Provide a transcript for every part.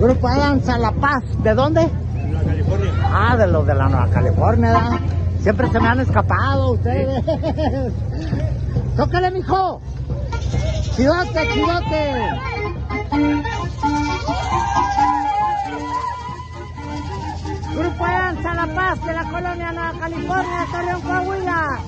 Grupo Danza La Paz. ¿De dónde? En la California. Ah, de los de la Nueva California, ¿verdad? Siempre se me han escapado ustedes. Tócale, mijo. Chidote, chidote. Grupo Danza La Paz de la colonia Nueva California, Torreón, Coahuila.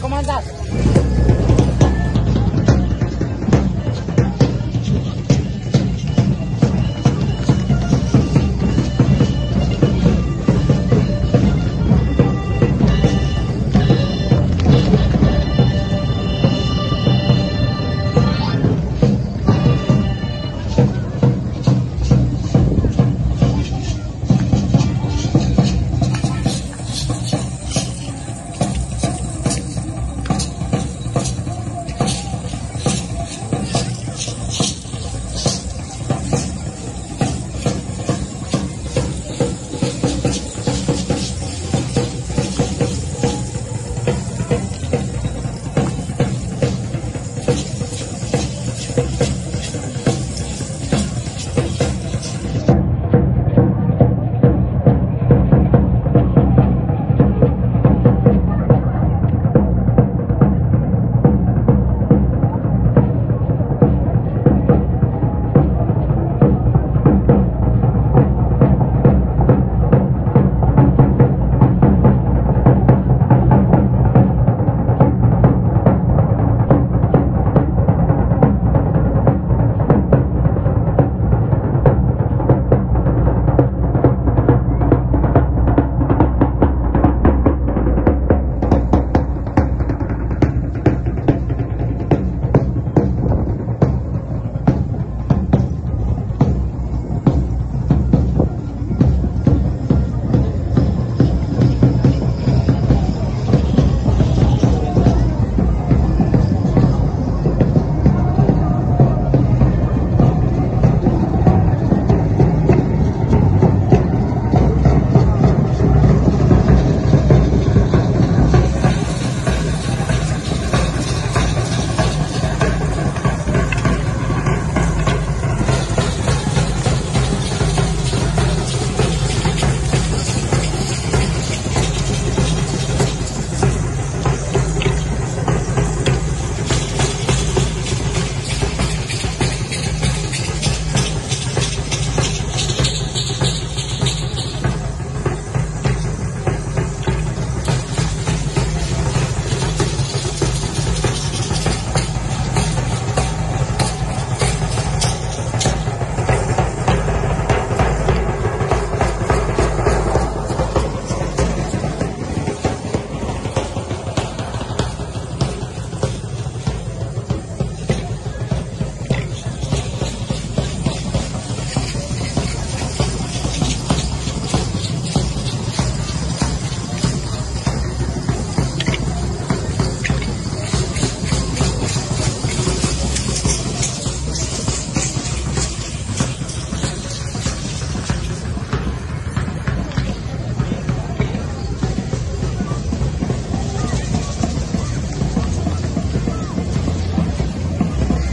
comandante.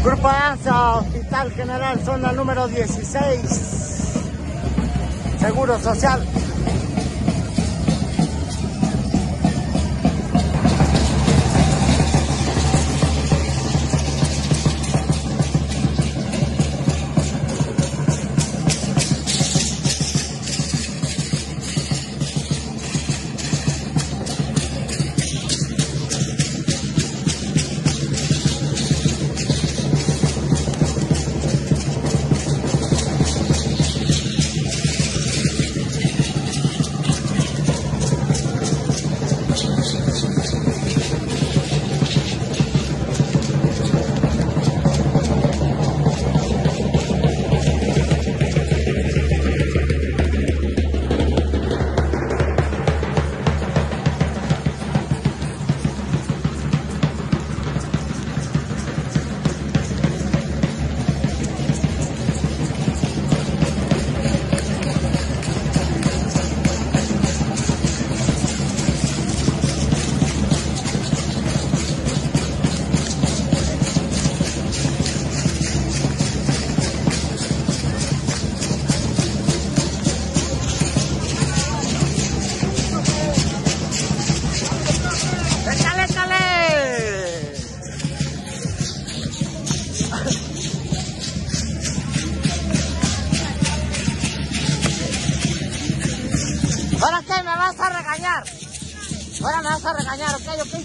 ¿Cómo andas? a Hospital General, zona número 16. Seguro Social.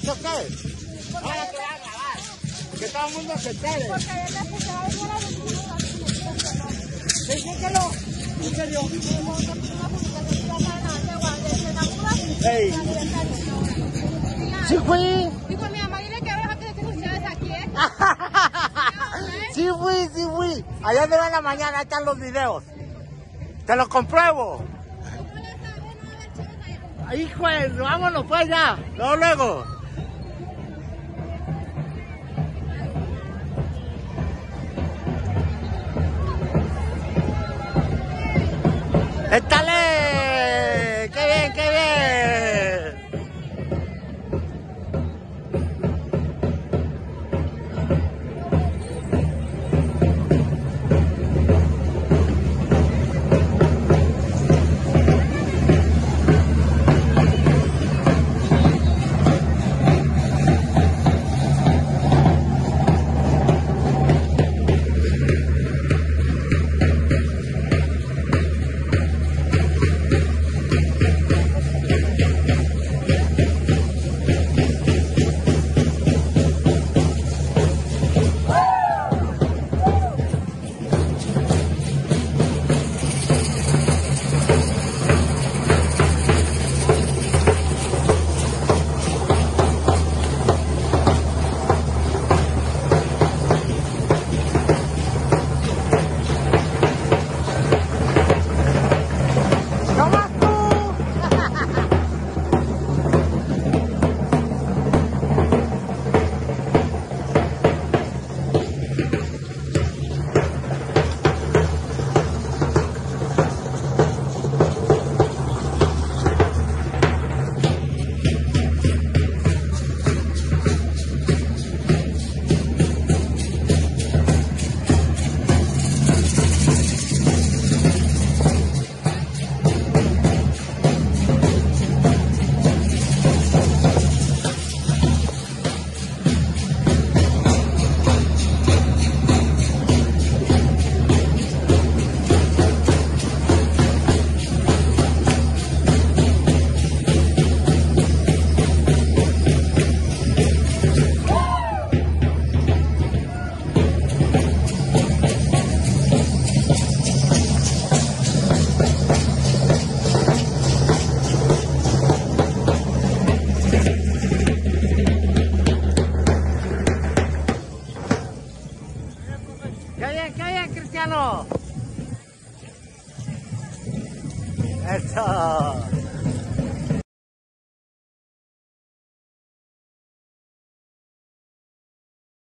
¿Ok? Ahora te a grabar. Que todo el mundo se entere. Sí, sí, que lo. ¿En serio? Ey. Sí, fui. Digo, mi mamá, dile que ahora que tengo ustedes aquí, ¿eh? Sí fui, sí fui. Allá de la mañana están los videos. Te lo compruebo. Hijo, vámonos pues ya. Luego, luego.